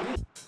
Peace.